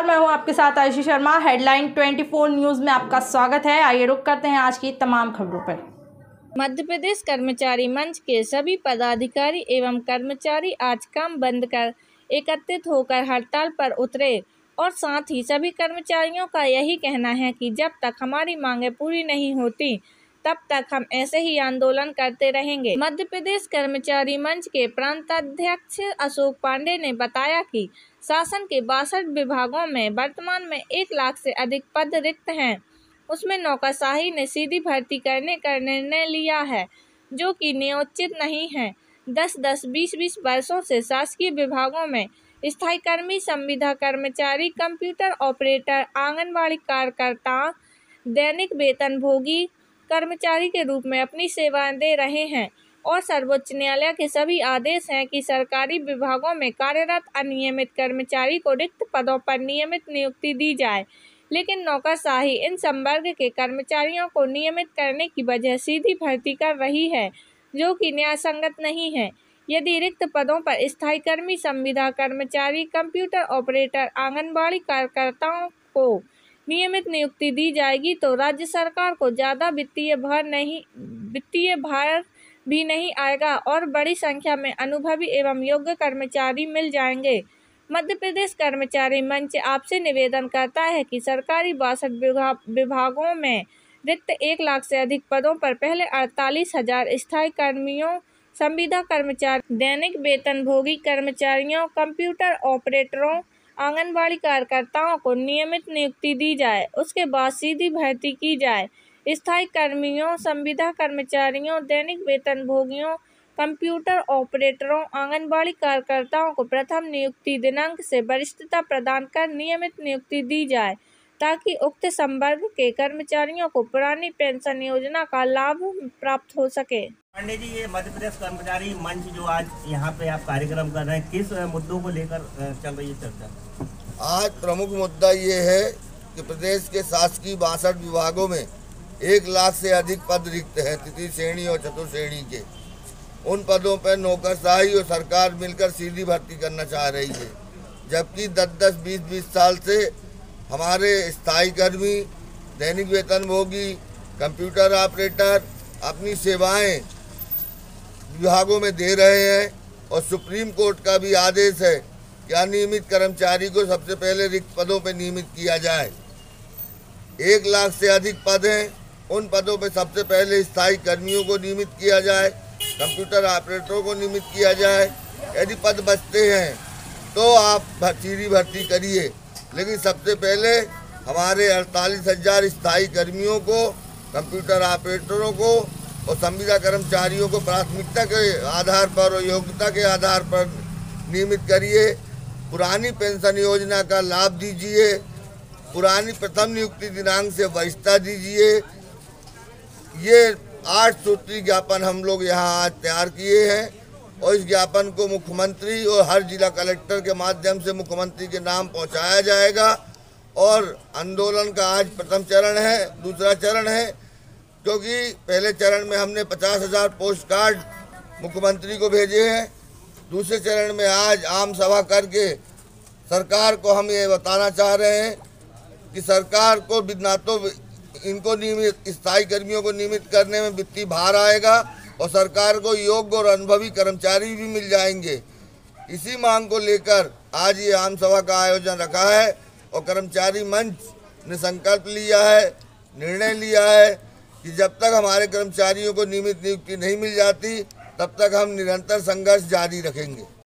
नमस्कार, मैं हूँ आपके साथ आयुषी शर्मा। हेडलाइन 24 न्यूज़ में आपका स्वागत है। आइए रुक करते हैं आज की तमाम खबरों पर। मध्य प्रदेश कर्मचारी मंच के सभी पदाधिकारी एवं कर्मचारी आज काम बंद कर एकत्रित होकर हड़ताल पर उतरे और साथ ही सभी कर्मचारियों का यही कहना है कि जब तक हमारी मांगे पूरी नहीं होती तब तक हम ऐसे ही आंदोलन करते रहेंगे। मध्य प्रदेश कर्मचारी मंच के प्रांताध्यक्ष अशोक पांडे ने बताया कि शासन के बासठ विभागों में वर्तमान में एक लाख से अधिक पद रिक्त हैं। उसमें नौकरशाही ने सीधी भर्ती करने का निर्णय लिया है, जो कि नियोजित नहीं है। दस दस बीस बीस वर्षों से शासकीय विभागों में स्थायी कर्मी संविदा कर्मचारी, कंप्यूटर ऑपरेटर, आंगनबाड़ी कार्यकर्ता, दैनिक वेतन भोगी कर्मचारी के रूप में अपनी सेवाएँ दे रहे हैं और सर्वोच्च न्यायालय के सभी आदेश हैं कि सरकारी विभागों में कार्यरत अनियमित कर्मचारी को रिक्त पदों पर नियमित नियुक्ति दी जाए। लेकिन नौकरशाही इन संवर्ग के कर्मचारियों को नियमित करने की वजह सीधी भर्ती कर रही है, जो कि न्याय संगत नहीं है। यदि रिक्त पदों पर स्थायी कर्मी संविदा कर्मचारी, कंप्यूटर ऑपरेटर, आंगनबाड़ी कार्यकर्ताओं को नियमित नियुक्ति दी जाएगी तो राज्य सरकार को ज़्यादा वित्तीय भार नहीं, वित्तीय भार भी नहीं आएगा और बड़ी संख्या में अनुभवी एवं योग्य कर्मचारी मिल जाएँगे। मध्य प्रदेश कर्मचारी मंच आपसे निवेदन करता है कि सरकारी बासठ विभागों में रिक्त एक लाख से अधिक पदों पर पहले अड़तालीस हज़ार स्थायी कर्मियों, संविदा कर्मचारी, दैनिक वेतन भोगी कर्मचारियों, कंप्यूटर ऑपरेटरों आंगनबाड़ी कार्यकर्ताओं को नियमित नियुक्ति दी जाए, उसके बाद सीधी भर्ती की जाए। स्थायी कर्मियों, संविदा कर्मचारियों, दैनिक वेतन भोगियों कंप्यूटर ऑपरेटरों, आंगनबाड़ी कार्यकर्ताओं को प्रथम नियुक्ति दिनांक से वरिष्ठता प्रदान कर नियमित नियुक्ति दी जाए। ताकि उक्त संवर्ग के कर्मचारियों को पुरानी पेंशन योजना का लाभ प्राप्त हो सके। पांडे जी ये मध्य प्रदेश कर्मचारी मंच जो आज यहाँ पे आप कार्यक्रम कर रहे हैं किस मुद्दों को लेकर चल रही है चर्चा? आज प्रमुख मुद्दा ये है कि प्रदेश के शासकीय बासठ विभागों में एक लाख से अधिक पद रिक्त हैं तृतीय श्रेणी और चतुर्थ श्रेणी के। उन पदों पर नौकरशाही और सरकार मिलकर सीधी भर्ती करना चाह रही है जबकि दस दस बीस बीस साल से हमारे स्थायी कर्मी, दैनिक वेतन भोगी, कंप्यूटर ऑपरेटर अपनी सेवाएँ विभागों में दे रहे हैं और सुप्रीम कोर्ट का भी आदेश है कि अनियमित कर्मचारी को सबसे पहले रिक्त पदों पर नियमित किया जाए। एक लाख से अधिक पद हैं, उन पदों पर सबसे पहले स्थायी कर्मियों को नियमित किया जाए, कंप्यूटर ऑपरेटरों को नियमित किया जाए। यदि पद बचते हैं तो आप सीधी भर्ती करिए। लेकिन सबसे पहले हमारे अड़तालीस हज़ार स्थायी कर्मियों को, कंप्यूटर ऑपरेटरों को और संविदा कर्मचारियों को प्राथमिकता के आधार पर और योग्यता के आधार पर नियमित करिए। पुरानी पेंशन योजना का लाभ दीजिए। पुरानी प्रथम नियुक्ति दिनांक से वरिष्ठता दीजिए। ये आठ सूत्री ज्ञापन हम लोग यहाँ आज तैयार किए हैं। और इस ज्ञापन को मुख्यमंत्री और हर जिला कलेक्टर के माध्यम से मुख्यमंत्री के नाम पहुँचाया जाएगा। और आंदोलन का आज प्रथम चरण है, दूसरा चरण है, क्योंकि पहले चरण में हमने पचास हज़ार पोस्ट कार्ड मुख्यमंत्री को भेजे हैं। दूसरे चरण में आज आम सभा करके सरकार को हम ये बताना चाह रहे हैं कि सरकार को ना तो इनको नियमित, स्थायी कर्मियों को नियमित करने में वित्तीय भार आएगा। और सरकार को योग्य और अनुभवी कर्मचारी भी मिल जाएँगे। इसी मांग को लेकर आज ये आम सभा का आयोजन रखा है और कर्मचारी मंच ने संकल्प लिया है, निर्णय लिया है कि जब तक हमारे कर्मचारियों को नियमित नियुक्ति नहीं मिल जाती, तब तक हम निरंतर संघर्ष जारी रखेंगे।